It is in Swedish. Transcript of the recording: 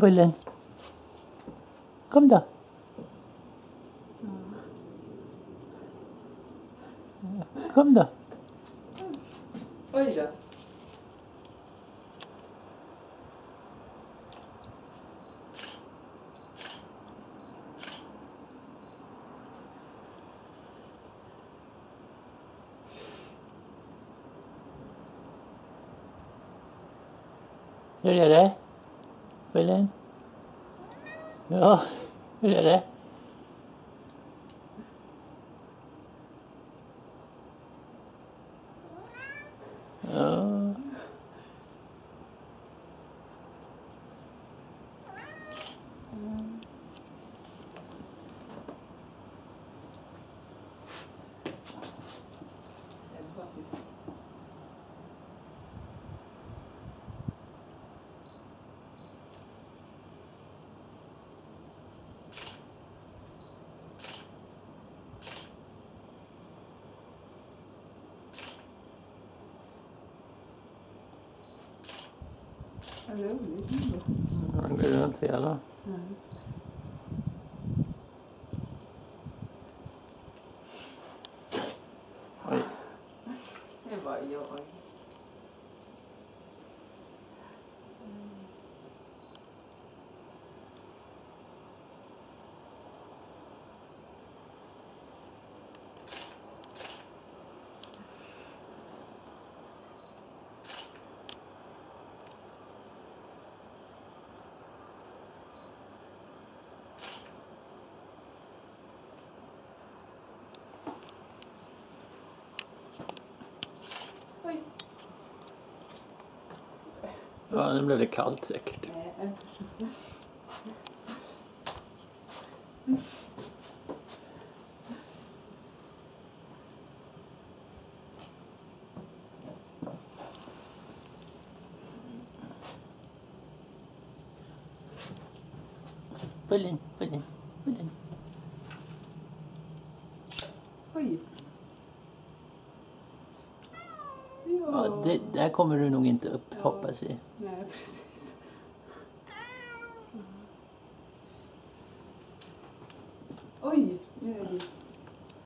блин. Куда? Куда? Ой, 열렬해. Vây lên. Nữa Để đấy Ờ. Vad roligt ändå. Han går runt hela. Mm. Oj. Det var jag. Ja, nu blev det kallt säkert. Nej. Bullen, Bullen, Bullen. Oj. Ja, det, där kommer du nog inte upp, Ja. hoppas vi. Nej, precis. Oj, nu är det